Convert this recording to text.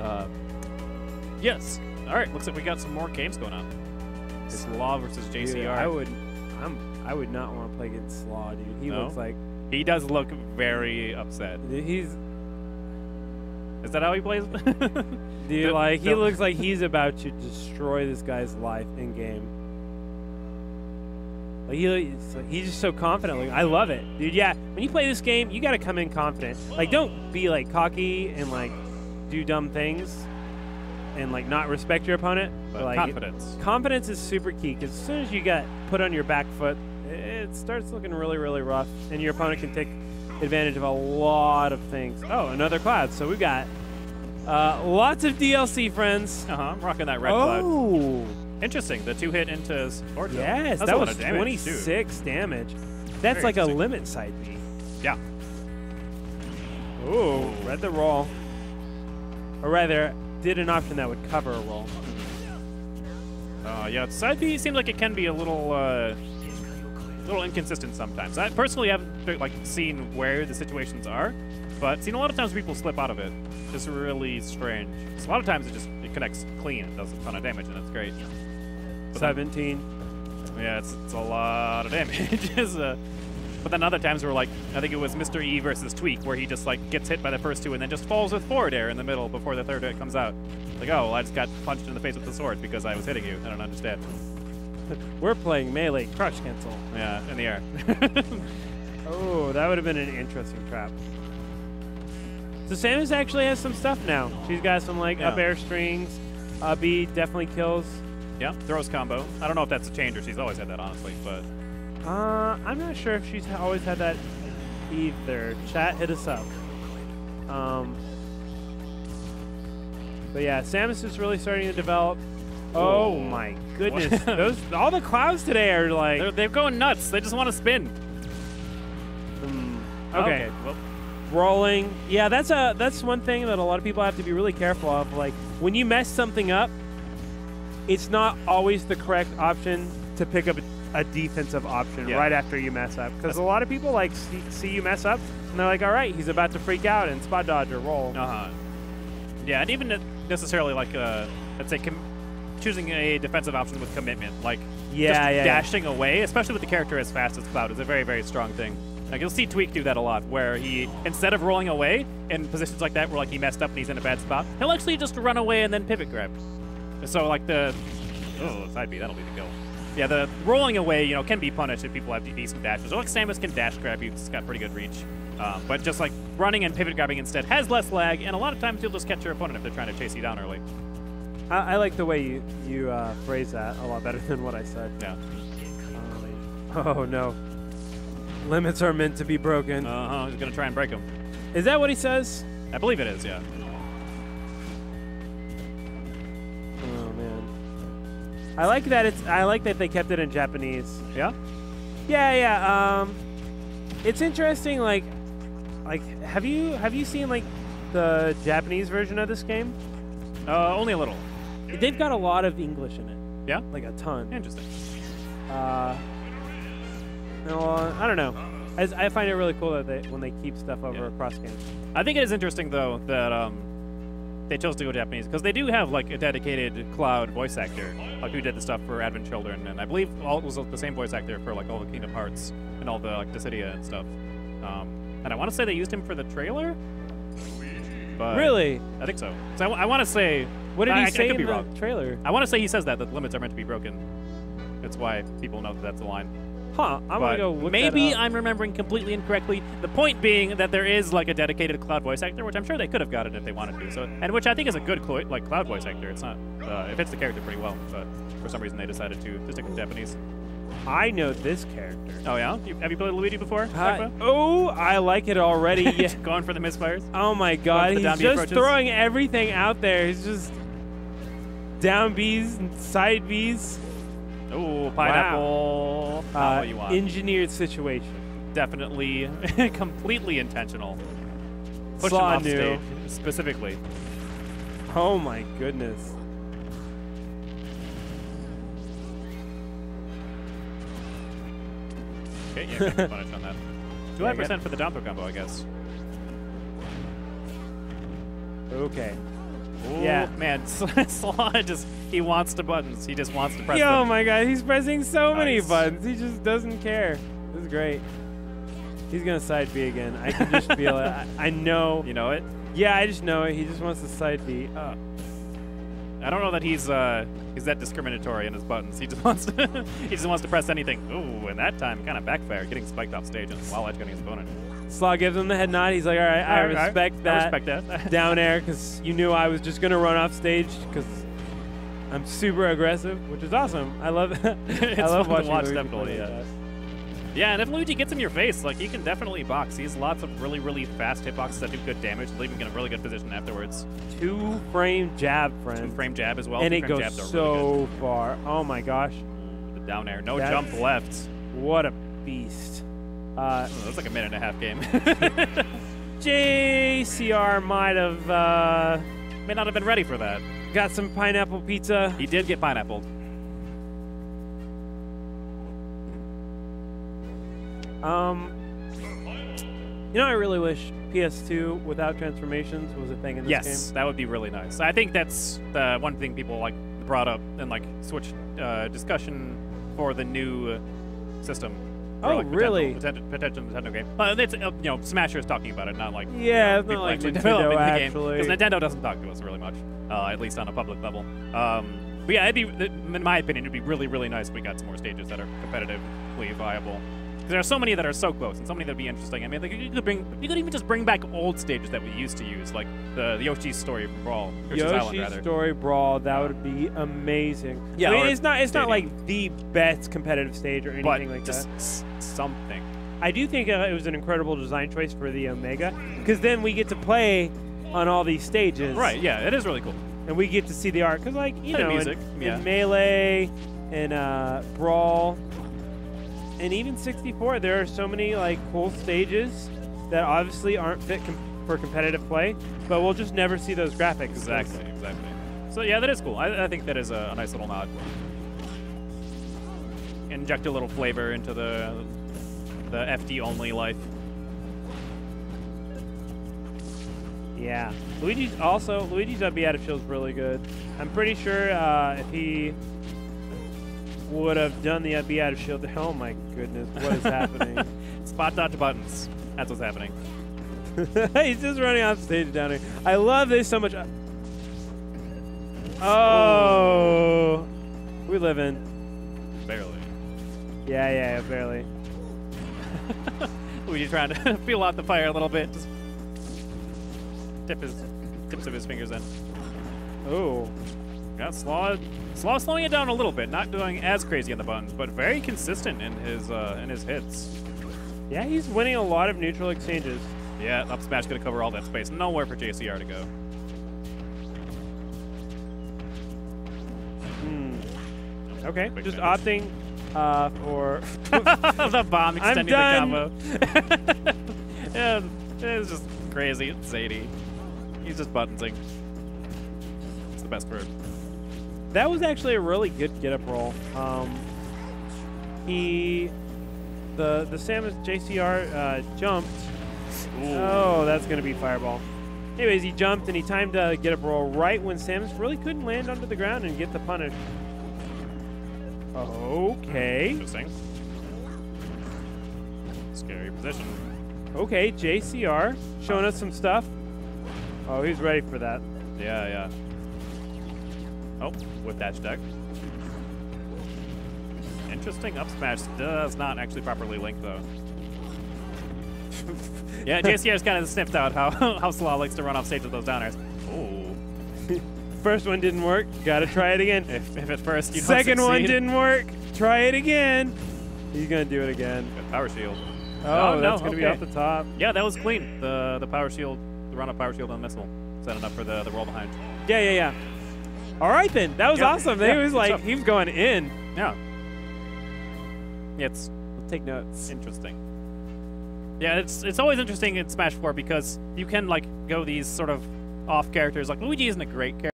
Uh, yes. All right. Looks like we got some more games going on. It's Slaw versus Dude, JCR. I would, I'm, I would not want to play against Slaw, dude. He No? looks like he does look very upset. he's, Is that how he plays? dude. Like he looks like he's about to destroy this guy's life in game. Like he, he's just so confident. Like I love it, dude. Yeah, when you play this game, you got to come in confident. Like don't be like cocky and like do dumb things and like not respect your opponent. But like confidence. confidence is super key because as soon as you get put on your back foot, it starts looking really, really rough, and your opponent can take advantage of a lot of things. Oh, another cloud. So we've got uh, lots of DLC friends. Uh huh. I'm rocking that red cloud. oh, Interesting. The two hit into his Orto. yes, That's that was damage, too. 26 damage. That's Very like a limit side B. Yeah. Ooh, read the roll. Or rather, did an option that would cover a roll. Uh, yeah, side B seems like it can be a little, uh, little inconsistent sometimes. I personally haven't like seen where the situations are, but seen a lot of times people slip out of it. Just really strange. So a lot of times it just it connects clean and does a ton of damage, and it's great. But then- 17. yeah, it's, it's a lot of damage. It's, uh, but then other times we're like, I think it was Mr. E versus Tweak, where he just like gets hit by the first two and then just falls with forward air in the middle before the third hit comes out. Like, oh, well, I just got punched in the face with the sword because I was hitting you. I don't understand. We're playing melee crush cancel. Yeah, in the air. Oh, that would have been an interesting trap. So Samus actually has some stuff now. She's got some like up air strings. Uh, B definitely kills. yeah, throws combo. I don't know if that's a change or she's always had that, honestly, but Uh, I'm not sure if she's always had that either. Chat, hit us up. Um, but yeah, Samus is really starting to develop. Oh Whoa. my goodness, those all the clouds today are like. they're, they're going nuts. They just want to spin. Hmm, okay. Well, rolling. Yeah, that's a that's one thing that a lot of people have to be really careful of. Like when you mess something up, it's not always the correct option to pick up a, defensive option Yeah. right after you mess up. Because a lot of people like see, see you mess up and they're like, "All right, he's about to freak out and spot dodge or roll." uh huh. Yeah, and even necessarily like, uh, let's say, com- choosing a defensive option with commitment, like Yeah, just yeah, yeah. dashing away, especially with the character as fast as Cloud, is a very, very strong thing. Like you'll see Tweak do that a lot, where he instead of rolling away in positions like that, where like he messed up and he's in a bad spot, he'll actually just run away and then pivot grab. So like the oh side B, that'll be the kill. Yeah, the rolling away, you know, can be punished if people have decent dashes. Or like Samus can dash grab you; it's got pretty good reach. Um, but just like running and pivot grabbing instead has less lag, and a lot of times you'll just catch your opponent if they're trying to chase you down early. I, I like the way you you uh, phrase that a lot better than what I said. Yeah. Um, oh no, limits are meant to be broken. Uh huh. He's gonna try and break them. Is that what he says? I believe it is. Yeah. I like that it's I like that they kept it in Japanese. Yeah. Yeah, yeah. Um it's interesting like like have you have you seen like the Japanese version of this game? Uh, only a little. They've got a lot of English in it. Yeah? Like a ton. Interesting. Uh no, uh, I don't know. I, I, find it really cool that they when they keep stuff over Yeah. across games. I think it is interesting though that um, they chose to go Japanese because they do have like a dedicated cloud voice actor, like who did the stuff for Advent Children, and I believe all it was the same voice actor for like all the Kingdom Hearts and all the like Dissidia and stuff. Um, and I want to say they used him for the trailer. But really? I think so. So I, want to say. What did he I- I say could in be the wrong. trailer? I want to say he says that that limits are meant to be broken. That's why people know that that's the line. Huh, I'm gonna go look maybe. I'm remembering completely incorrectly. The point being that there is like a dedicated cloud voice actor, which I'm sure they could have gotten if they wanted to. So, and which I think is a good like cloud voice actor. It's not uh, it fits the character pretty well, but for some reason they decided to, to stick with Japanese. I know this character. Oh yeah, you, have you played Luigi before? Sakura? oh, I like it already. yeah. Going for the misfires. Oh my god, he's just approaches? throwing everything out there. He's just down Bs and side Bs. Oh, pineapple. Not Uh, what you want. engineered situation. Definitely, completely intentional. Push him off stage specifically. Oh my goodness. Okay, yeah, punished on that. Two Yeah, percent for the down throw combo, I guess. Okay. Ooh, Yeah. man, Slaw just he wants the buttons. He just wants to press Yo, them. my God, he's pressing so many buttons. He just doesn't care. This is great. He's gonna side B again. I can just feel it. I, I know. You know it? Yeah, I just know it. He just wants to side B. Uh, I don't know that he's uh he's that discriminatory in his buttons. He just wants to he just wants to press anything. Ooh, and that time kind of backfired, getting spiked off stage and while edge his opponent. Slaw gives him the head nod. He's like, all right, I All right, all right. respect I that. respect that. down air because you knew I was just gonna run off stage because I'm super aggressive, which is awesome. I love I love to watching watch, Luigi definitely, yeah. Yeah, and if Luigi gets in your face, like he can definitely box. He has lots of really, really fast hitboxes that do good damage, leaving him in a really good position afterwards. Two frame jab, friend, Two frame jab as well. and it Two-frame goes are really so far. Oh my gosh. The down air, no That's- jump left. what a beast! Uh, Oh, that's like a minute and a half game. JCR might have uh, May not have been ready for that. got some pineapple pizza. He did get pineapple. Um, you know, I really wish PS2 without transformations was a thing in this Yes, game. that would be really nice. I think that's the one thing people like brought up in like Switch uh, discussion for the new system. Oh, like, really? Potential, potential, Nintendo game. Uh, it's uh, you know Smasher is talking about it, not like Yeah, you know, not like people Nintendo, developing the game actually. because Nintendo doesn't talk to us really much, uh, at least on a public level. Um, but yeah, it'd be, in my opinion, it'd be really, really nice if we got some more stages that are competitively viable. There are so many that are so close, and so many that'd be interesting. I mean, like, you could bring, you could even just bring back old stages that we used to use, like the, the Yoshi's Story Brawl, Yoshi's Island rather. Story Brawl, that would be amazing. Yeah, I mean, it's not it's not like the best competitive stage or but anything like just that. something. I do think uh, it was an incredible design choice for the Omega because then we get to play on all these stages, Right? Yeah, it is really cool. And we get to see the art because, like you And know, in- music, in, yeah. melee and uh, Brawl, and even 64, there are so many like cool stages that obviously aren't fit com- for competitive play, but we'll just never see those graphics. Exactly, exactly. So yeah, that is cool. I, I think that is a, a nice little nod. Inject a little flavor into the the FD only life. Yeah. Luigi's also Luigi's up out of shield's really good. I'm pretty sure uh, if he would have done the up out of shield. Oh my goodness, what is happening? Spot dodge buttons. That's what's happening. He's just running off stage down here. I love this so much. Oh, we live in. Barely. Yeah, yeah, yeah, barely. Luigi trying to feel out the fire a little bit. Just tip his tips of his fingers in. Oh, Yeah, Slaw, Slaw slowing it down a little bit, not doing as crazy on the buttons, but very consistent in his uh, in his hits. yeah, he's winning a lot of neutral exchanges. Yeah, up smash gonna cover all that space. Nowhere for JCR to go. Hmm. Okay, just finish. opting uh, for. the bomb extending I'm done. the combo. yeah, it's just crazy. It's Zadie. He's just buttonsing. It's the best word. That was actually a really good get up roll. Um, he, the the Samus JCR uh, jumped. Oh, that's gonna be fireball. Anyways, he jumped and he timed a get up roll right when Samus really couldn't land onto the ground and get the punish. Okay, Interesting. Scary position. okay, JCR showing us some stuff. Oh, he's ready for that. Yeah, yeah. Oh, with dash deck. Interesting up smash does not actually properly link though. yeah, JCR's kind of sniffed out how how Slaw likes to run off stage with those downers. Oh. First one didn't work. Gotta try it again. If, if at first you don't Second one didn't work. Try it again. He's gonna do it again. Good Power shield. Oh, oh, no, that's gonna be off the top. Yeah, that was clean. The the power shield, the run up power shield on the missile, setting up for the the roll behind. Yeah, yeah, yeah. All right then. That was Yeah, awesome. yeah, he was like he was going in. Yeah. Yeah, it's Let's take notes. interesting. Yeah, it's it's always interesting in Smash 4 because you can like go these sort of off characters. Like Luigi isn't a great character.